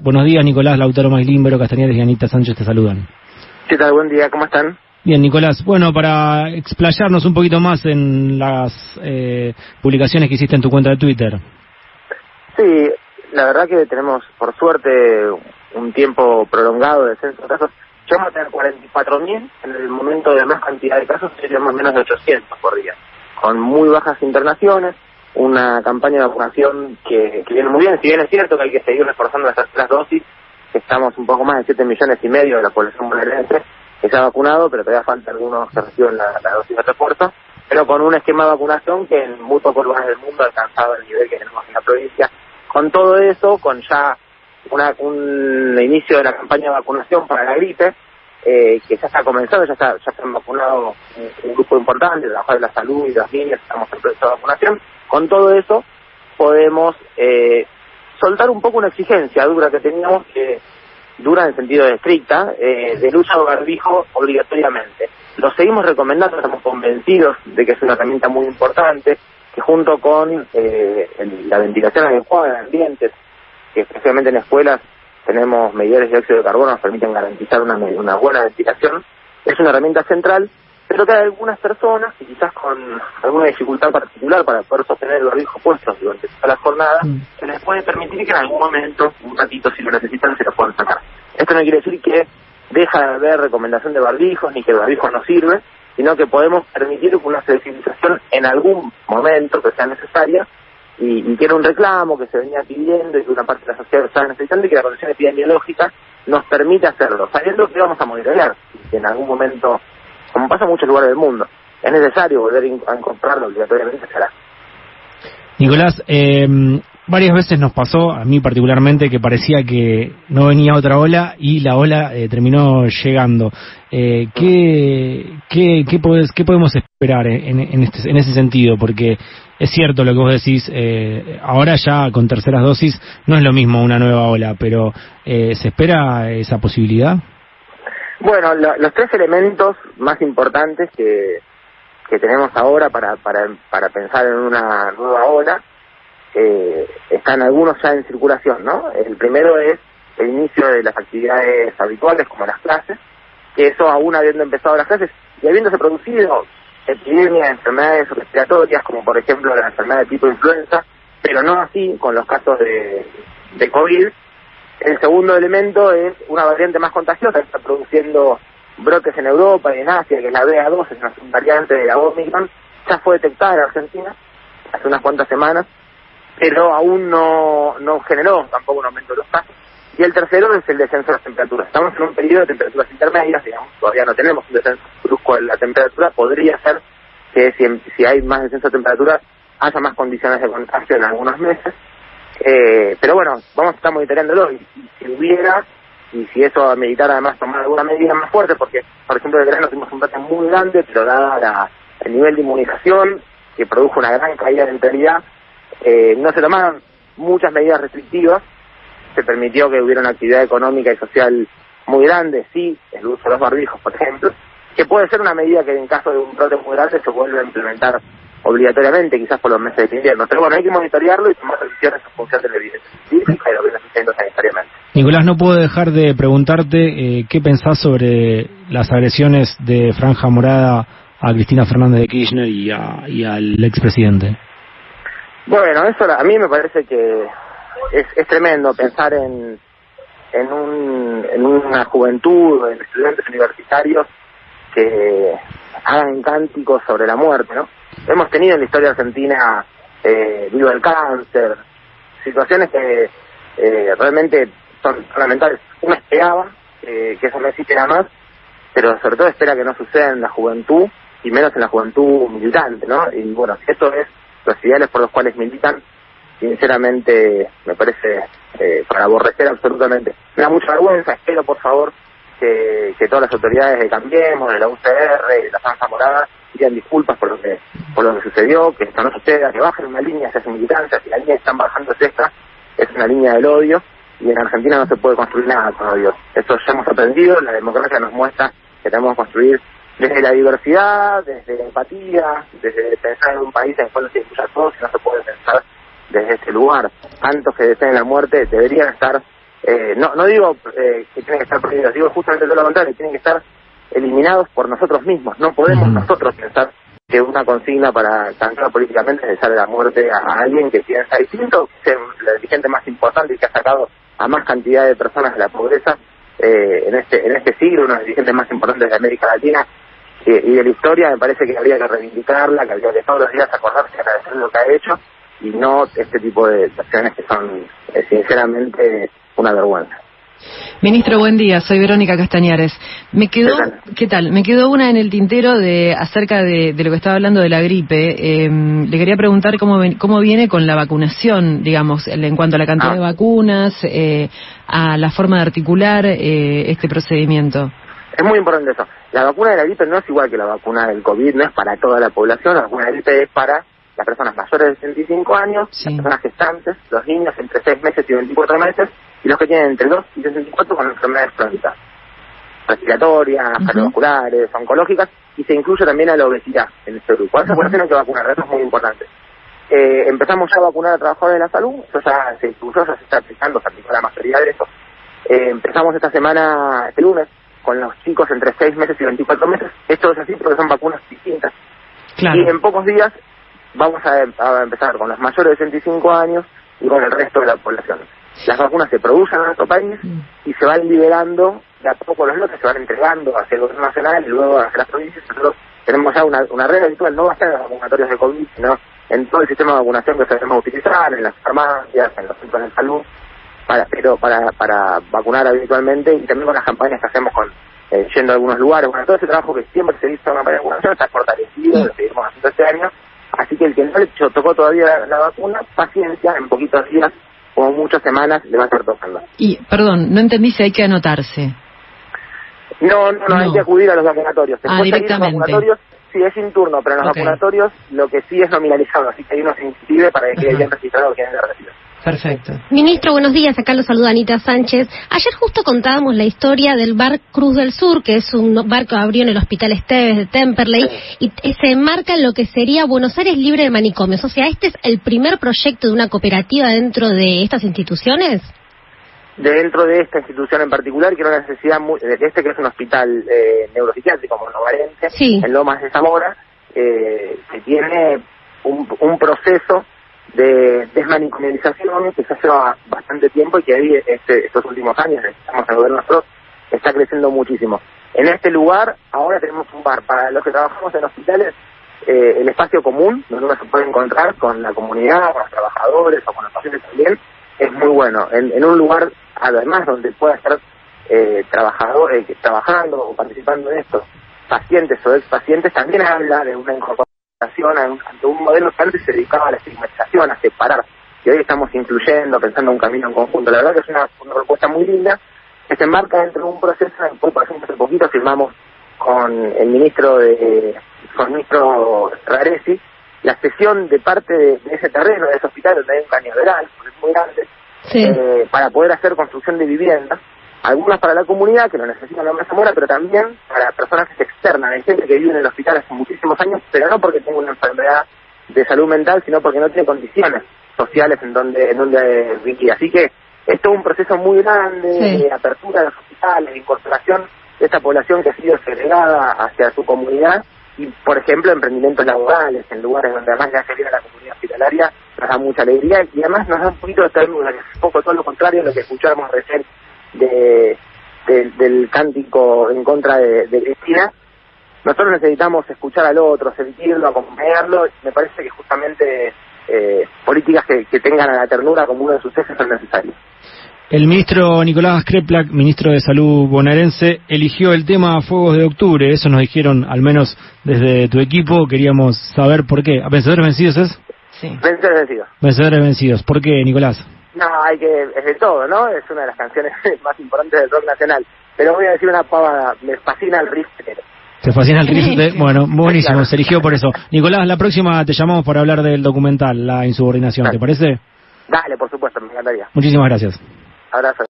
Buenos días, Nicolás, Lautaro Mailín, Vero Castañeres y Anita Sánchez te saludan. ¿Qué tal? Buen día, ¿cómo están? Bien, Nicolás. Bueno, para explayarnos un poquito más en las eh, publicaciones que hiciste en tu cuenta de Twitter. Sí, la verdad que tenemos, por suerte, un tiempo prolongado de descenso de casos. Llegamos a tener 44.000, en el momento de más cantidad de casos seríamos menos de 800 por día, con muy bajas internaciones, una campaña de vacunación que, viene muy bien, si bien es cierto que hay que seguir reforzando las dosis, estamos un poco más de 7 millones y medio de la población bonaerense que se ha vacunado, pero todavía falta algunos que reciben la, la dosis de refuerzo, pero con un esquema de vacunación que en muy pocos lugares del mundo ha alcanzado el nivel que tenemos en la provincia. Con todo eso, con ya una, un inicio de la campaña de vacunación para la gripe, eh, que ya está comenzando, ya, está, ya se han vacunado un, grupo importante, de de la salud y de los niños, estamos en proceso de vacunación. Con todo eso podemos eh, soltar un poco una exigencia dura que teníamos, que dura en sentido de estricta, eh, del uso de barbijo obligatoriamente. Lo seguimos recomendando, estamos convencidos de que es una herramienta muy importante, que junto con eh, la ventilación adecuada en ambientes, que especialmente en escuelas tenemos medidores de óxido de carbono, nos permiten garantizar una, una buena ventilación, es una herramienta central pero que hay algunas personas, y quizás con alguna dificultad particular para poder sostener el barbijo puesto durante toda la jornada, mm. se les puede permitir que en algún momento, un ratito si lo necesitan, se lo puedan sacar. Esto no quiere decir que deja de haber recomendación de barbijos ni que el barbijo no sirve, sino que podemos permitir una sensibilización en algún momento que sea necesaria y, y que era un reclamo que se venía pidiendo y que una parte de la sociedad estaba necesitando y que la condición epidemiológica nos permite hacerlo, sabiendo que vamos a monitorear, que en algún momento como pasa en muchos lugares del mundo. Es necesario volver a comprarlo obligatoriamente, será. Nicolás, eh, varias veces nos pasó, a mí particularmente, que parecía que no venía otra ola y la ola eh, terminó llegando. Eh, ¿qué, qué, qué, qué podemos esperar en, en, este, en ese sentido? Porque es cierto lo que vos decís, eh, ahora ya con terceras dosis no es lo mismo una nueva ola, pero eh, ¿se espera esa posibilidad? Bueno, lo, los tres elementos más importantes que, que tenemos ahora para, para, para pensar en una nueva ola eh, están algunos ya en circulación, ¿no? El primero es el inicio de las actividades habituales como las clases, que eso aún habiendo empezado las clases y habiéndose producido epidemias, enfermedades respiratorias, como por ejemplo la enfermedad de tipo influenza, pero no así con los casos de, de COVID, el segundo elemento es una variante más contagiosa que está produciendo brotes en Europa y en Asia, que es la BA2, es una variante de la Omicron, ya fue detectada en Argentina hace unas cuantas semanas, pero aún no, no generó tampoco un aumento de los casos. Y el tercero es el descenso de las temperaturas. Estamos en un periodo de temperaturas intermedias, digamos, todavía no tenemos un descenso brusco de la temperatura, podría ser que si, si hay más descenso de temperatura haya más condiciones de contagio en algunos meses, eh, pero bueno, vamos a estar monitoreándolo y, si hubiera, y si eso ameritar además tomar alguna medida más fuerte, porque por ejemplo el verano tuvimos un brote muy grande, pero dada la, el nivel de inmunización que produjo una gran caída de enteridad, eh, no se tomaron muchas medidas restrictivas, se permitió que hubiera una actividad económica y social muy grande, sí, el uso de los barbijos, por ejemplo, que puede ser una medida que en caso de un brote muy grande se vuelva a implementar obligatoriamente, quizás por los meses de invierno. Pero bueno, hay que monitorearlo y tomar decisiones en función de la evidencia científica y lo que sucediendo sanitariamente. Nicolás, no puedo dejar de preguntarte eh, qué pensás sobre las agresiones de Franja Morada a Cristina Fernández de Kirchner y, a, y al expresidente. Bueno, eso a mí me parece que es, es tremendo pensar en, en, un, en una juventud, en estudiantes universitarios que hagan cánticos sobre la muerte, ¿no? Hemos tenido en la historia argentina eh, vivo el cáncer, situaciones que eh, realmente son lamentables. Uno esperaba eh, que eso no existiera más, pero sobre todo espera que no suceda en la juventud y menos en la juventud militante, ¿no? Y bueno, si esto es los ideales por los cuales militan, sinceramente me parece eh, para aborrecer absolutamente. Me da mucha vergüenza, espero por favor que, que todas las autoridades de Cambiemos, de la UCR, de la Franja Morada, pidan disculpas por lo que por lo que sucedió, que esto no suceda, que bajen una línea hacia su militancia, si la línea que están bajando es esta, es una línea del odio, y en Argentina no se puede construir nada con odio. Eso ya hemos aprendido, la democracia nos muestra que tenemos que construir desde la diversidad, desde la empatía, desde pensar en un país en el cual se escucha todos y no se puede pensar desde ese lugar. Tantos que deseen la muerte deberían estar eh, no, no digo eh, que tienen que estar prohibidos, digo justamente todo lo contrario, tienen que estar eliminados por nosotros mismos. No podemos nosotros pensar que una consigna para cantar políticamente es darle la muerte a alguien que piensa distinto, que es el dirigente más importante y que ha sacado a más cantidad de personas de la pobreza eh, en este en este siglo, uno de los dirigentes más importantes de América Latina y de la historia, me parece que habría que reivindicarla, que habría que todos los días acordarse y agradecer lo que ha hecho y no este tipo de acciones que son eh, sinceramente una vergüenza. Ministro, buen día. Soy Verónica Castañares. Me quedó, ¿qué tal? Me quedó una en el tintero de acerca de, lo que estaba hablando de la gripe. Em, le quería preguntar cómo, cómo viene con la vacunación, digamos, en cuanto a la cantidad de ah. vacunas, eh, a la forma de articular eh, este procedimiento. Es muy importante eso. La vacuna de la gripe no es igual que la vacuna del COVID, no es para toda la población. La vacuna de la gripe es para las personas mayores de 65 años, las personas gestantes, los niños entre 6 meses y 24 meses, y los que tienen entre 2 y 64 con enfermedades crónicas, respiratorias, cardiovasculares, oncológicas, y se incluye también a la obesidad en este grupo. Esa población hay que vacunar, eso es muy importante. Eh, empezamos ya a vacunar a trabajadores de la salud, eso ya se incluyó, ya se está aplicando, se aplicó la mayoría de eso. Eh, empezamos esta semana, este lunes, con los chicos entre 6 meses y 24 meses. Esto es así porque son vacunas distintas. Y en pocos días vamos a, empezar con los mayores de 65 años y con el resto de la población. Las vacunas se producen en nuestro país mm. y se van liberando de a poco los lotes, se van entregando hacia el gobierno nacional y luego hacia las provincias. Nosotros tenemos ya una, una red habitual, no va a estar en los vacunatorios de COVID, sino en todo el sistema de vacunación que sabemos utilizar, en las farmacias, en los centros de salud, para, pero para, para vacunar habitualmente y también con las campañas que hacemos con eh, yendo a algunos lugares. Bueno, todo ese trabajo que siempre se hizo en la campaña de vacunación está fortalecido, lo seguimos haciendo este año Así que el que no le tocó todavía la, vacuna, paciencia, en poquitos días o muchas semanas le va a estar tocando. Y, perdón, no entendí si hay que anotarse. No, no, no, hay que acudir a los vacunatorios. ah, directamente. Los vacunatorios, sí, es sin turno, pero en los vacunatorios lo que sí es nominalizado, así que hay uno se inscribe para que quede bien registrado quien es recibido. Perfecto. Ministro, buenos días. Acá lo saluda Anita Sánchez. Ayer justo contábamos la historia del bar Cruz del Sur, que es un bar que abrió en el Hospital Esteves de Temperley, y se enmarca en lo que sería Buenos Aires libre de manicomios. O sea, ¿este es el primer proyecto de una cooperativa dentro de estas instituciones? dentro de esta institución en particular, que era una necesidad muy, de este que es un hospital eh, neuropsiquiátrico monovalente, en Lomas de Zamora, eh, que tiene un, un proceso de desmanicomialización que se lleva bastante tiempo y que ahí este, estos últimos años, estamos en gobierno nosotros, está creciendo muchísimo. En este lugar ahora tenemos un bar para los que trabajamos en hospitales, eh, el espacio común, donde uno se puede encontrar con la comunidad, con los trabajadores o con los pacientes también, es muy bueno. En, un lugar, además, donde pueda estar eh, trabajador, eh, trabajando o participando en esto, pacientes o ex pacientes, también habla de una incorporación ante un modelo que antes se dedicaba a la estigmatización, a separar, y hoy estamos incluyendo, pensando un camino en conjunto. La verdad que es una, propuesta muy linda que se enmarca dentro de un proceso en por ejemplo, hace poquito firmamos con el ministro de con el ministro Raresi la cesión de parte de, ese terreno, de ese hospital donde hay un cañaveral, porque es muy grande, eh, para poder hacer construcción de viviendas algunas para la comunidad que lo necesitan la más Zamora, pero también para personas externas, hay gente que vive en el hospital hace muchísimos años, pero no porque tenga una enfermedad de salud mental, sino porque no tiene condiciones sociales en donde en donde vivir. Así que esto es un proceso muy grande de apertura de los hospitales, de incorporación de esta población que ha sido segregada hacia su comunidad y, por ejemplo, emprendimientos laborales en lugares donde además ya se viene la comunidad hospitalaria, nos da mucha alegría y además nos da un poquito de ternura, que es un poco todo lo contrario a lo que escuchábamos recién de, del cántico en contra de, Cristina, nosotros necesitamos escuchar al otro, sentirlo, acompañarlo. Me parece que justamente eh, políticas que, tengan a la ternura como uno de sus ejes son necesarias. El ministro Nicolás Kreplak, ministro de Salud bonaerense, eligió el tema Fuegos de Octubre. Eso nos dijeron, al menos desde tu equipo. Queríamos saber por qué. ¿A vencedores vencidos es? Sí. Vencedores vencidos. Vencedores vencidos. ¿Por qué, Nicolás? No, hay que, es de todo, ¿no? Es una de las canciones más importantes del rock nacional. Pero voy a decir una pavada, me fascina el riff ¿Te fascina el riff? Bueno, buenísimo, se eligió por eso. Nicolás, la próxima te llamamos para hablar del documental, La insubordinación, ¿te parece? Dale, por supuesto, me encantaría. Muchísimas gracias. Abrazo.